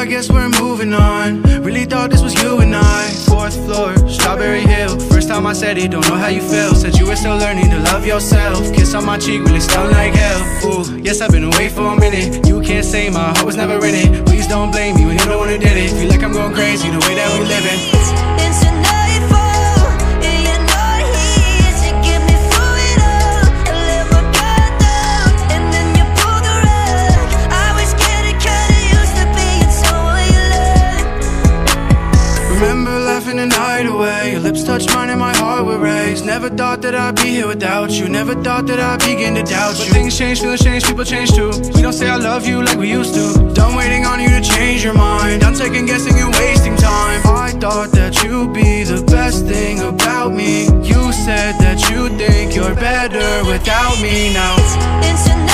I guess we're moving on. Really thought this was you and I. Fourth floor, Strawberry Hill. First time I said it, don't know how you feel. Said you were still learning to love yourself. Kiss on my cheek, really stung like hell. Ooh, yes, I've been away for a minute. You can't say my heart was never in it. Please don't blame me when you're the one who did it. Feel like I'm going crazy the way that we living. Into you. Never thought that I'd begin to doubt you. But things change, feelings change, people change too. We don't say I love you like we used to. Done waiting on you to change your mind. Done second guessing and wasting time. I thought that you'd be the best thing about me. You said that you think you're better without me now.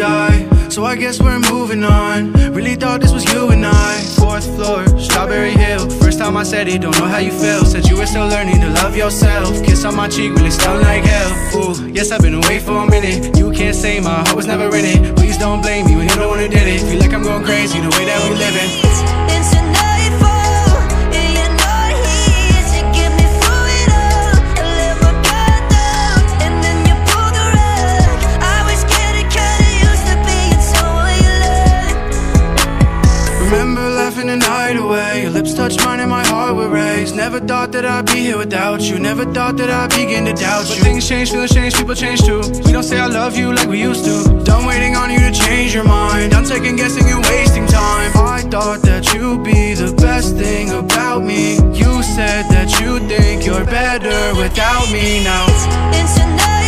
Die. So I guess we're moving on. Really thought this was you and I. Fourth floor, Strawberry Hill. First time I said it, don't know how you feel. Said you were still learning to love yourself. Kiss on my cheek, really stung like hell. Ooh, yes, I've been away for a minute. You can't say my heart was never in it. Please don't blame me when you're the one who did it. Feel like I'm going crazy the way that we living. Thought that I'd be here without you. Never thought that I'd begin to doubt you. But things change, feelings change, people change too. We don't say I love you like we used to. Done waiting on you to change your mind. Done second guessing and wasting time. I thought that you'd be the best thing about me. You said that you think you're better without me now. Into nightfall,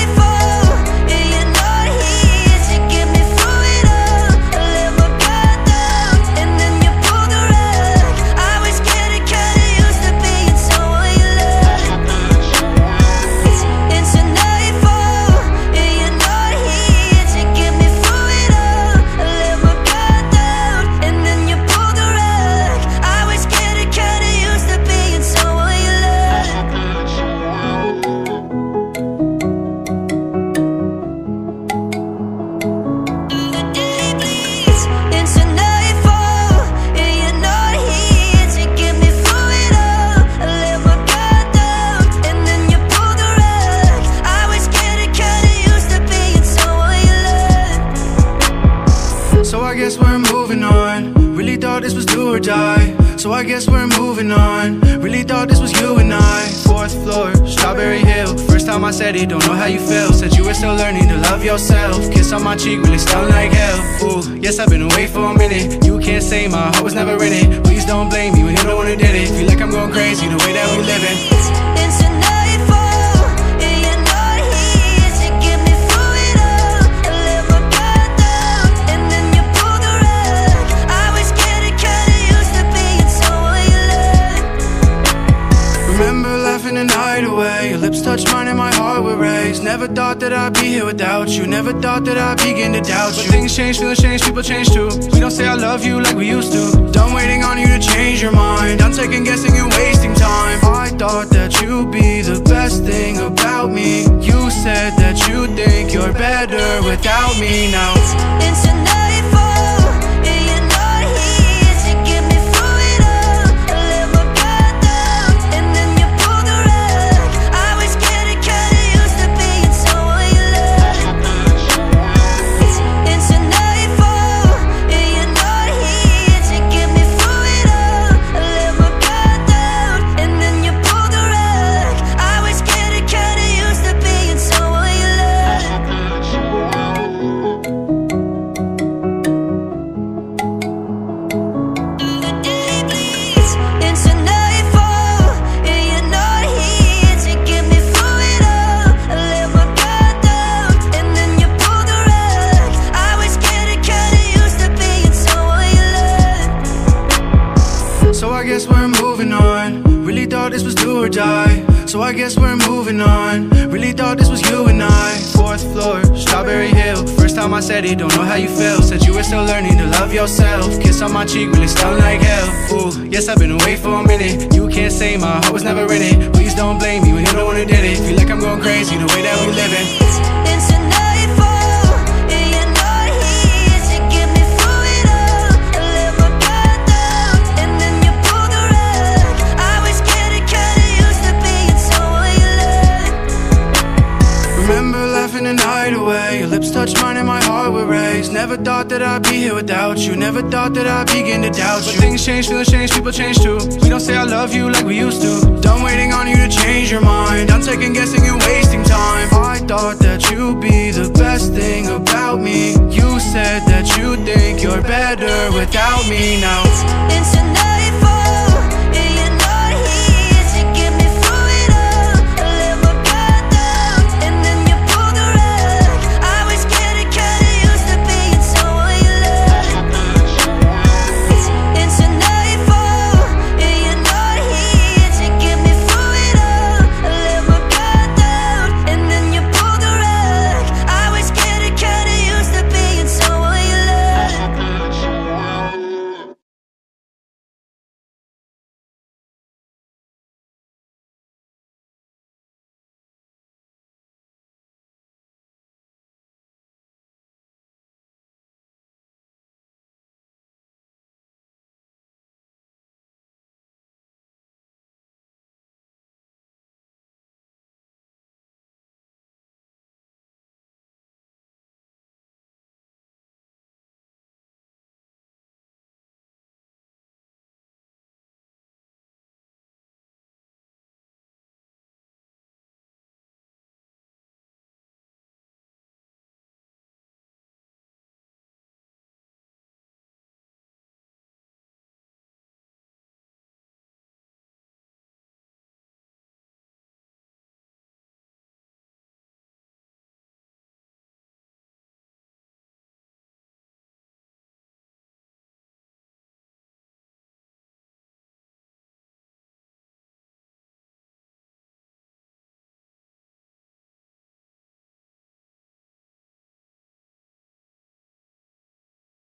So I guess we're moving on. Really thought this was do or die. So I guess we're moving on. Really thought this was you and I. Fourth floor, Strawberry Hill. First time I said it, don't know how you feel. Said you were still learning to love yourself. Kiss on my cheek, really stung like hell. Ooh, yes, I've been away for a minute. You can't say my heart was never in it. Please don't blame me when the one who did it. Feel like I'm going crazy the way that we living. Nightfall, Never thought that I'd be here without you. Never thought that I'd begin to doubt you. But things change, feelings change, people change too. We don't say I love you like we used to. Done waiting on you to change your mind. Done second guessing and wasting time. I thought that you'd be the best thing about me. You said that you think you're better without me now. Die. So I guess we're moving on. Really thought this was you and I. Fourth floor, Strawberry Hill. First time I said it, don't know how you feel. Said you were still learning to love yourself. Kiss on my cheek, really stung like hell. Ooh, yes, I've been away for a minute. You can't say my heart was never in it. Please don't blame me when you're the one who did it. Feel like I'm going crazy the way that we living. Away. Your lips touched mine and my heart would race. Never thought that I'd be here without you. Never thought that I'd begin to doubt you. But things change, feelings change, people change too. We don't say I love you like we used to. Done waiting on you to change your mind. I'm second guessing and wasting time. I thought that you'd be the best thing about me. You said that you think you're better without me now. Into